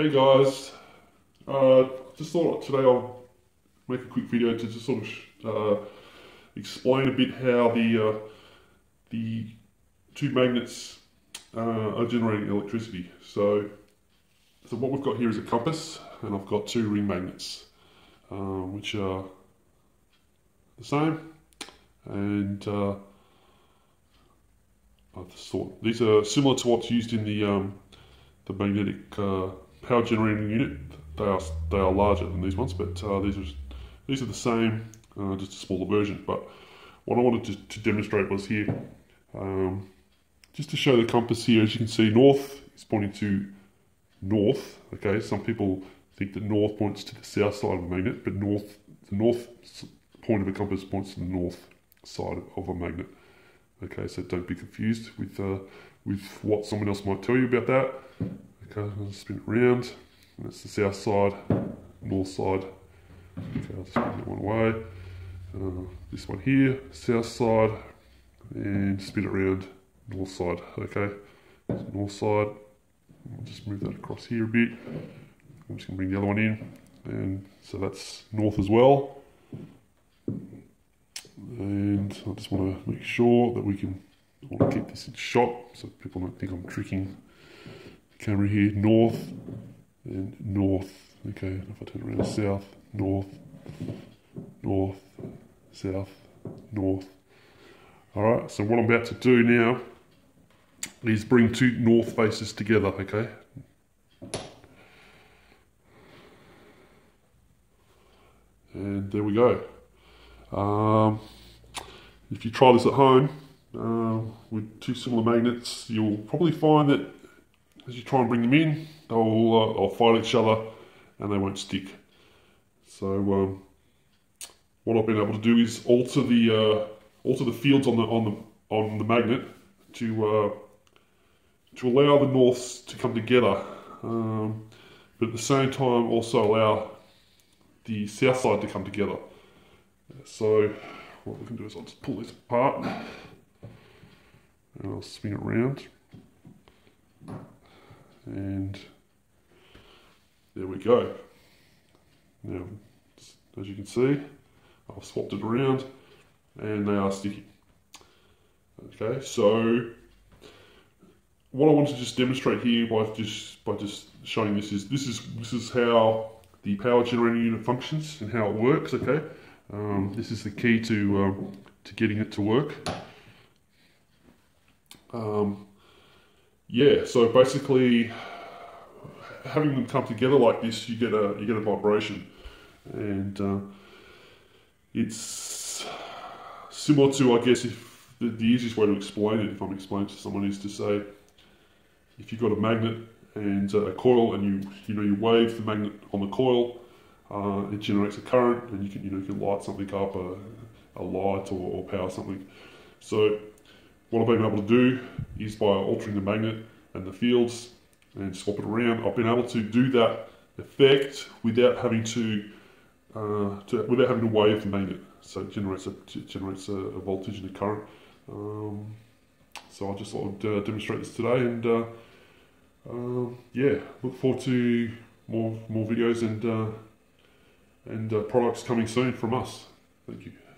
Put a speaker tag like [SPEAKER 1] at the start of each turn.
[SPEAKER 1] Hey guys, uh, just thought today I'll make a quick video to just sort of uh, explain a bit how the uh, the two magnets uh, are generating electricity. So, so what we've got here is a compass, and I've got two ring magnets, um, which are the same, and uh, I thought these are similar to what's used in the um, the magnetic power generating unit. They are they are larger than these ones, but uh, these are these are the same, uh, just a smaller version. But what I wanted to, to demonstrate was here, um, just to show the compass here. As you can see, north is pointing to north. Okay, some people think that north points to the south side of a magnet, but north the north point of a compass points to the north side of a magnet. Okay, so don't be confused with uh, with what someone else might tell you about that. Okay, spin it around. That's the south side, north side. Okay, I'll spin it one way. Uh, this one here, south side, and spin it around, north side. Okay, so north side. I'll just move that across here a bit. I'm just going to bring the other one in, and so that's north as well. And I just want to make sure that we can I want to keep this in shot so people don't think I'm tricking camera here. North and north. Okay, if I turn around south, north, north, south, north. Alright, so what I'm about to do now is bring two north faces together, okay? And there we go. Um, if you try this at home uh, with two similar magnets, you'll probably find that as you try and bring them in, they'll, uh, they'll fight each other and they won't stick. So um, what I've been able to do is alter the uh, alter the fields on the on the on the magnet to uh, to allow the norths to come together, um, but at the same time also allow the south side to come together. So what we can do is I'll just pull this apart and I'll swing it around and there we go. Now, as you can see, I've swapped it around and they are sticky. Okay, so what I want to just demonstrate here by just by just showing this is this is this is how the power generating unit functions and how it works. Okay, um, this is the key to um, to getting it to work. Um, yeah, so basically, having them come together like this, you get a you get a vibration, and uh, it's similar to I guess if the, the easiest way to explain it, if I'm explaining to someone, is to say if you've got a magnet and uh, a coil, and you you know you wave the magnet on the coil, uh, it generates a current, and you can you know you can light something up, a, a light or, or power something. So what I've been able to do is by altering the magnet and the fields and swap it around, I've been able to do that effect without having to, uh, to without having to wave the magnet. So it generates a it generates a, a, voltage and a current. Um, so I just thought I'd uh, demonstrate this today, and uh, um, yeah, look forward to more more videos and uh, and uh, products coming soon from us. Thank you.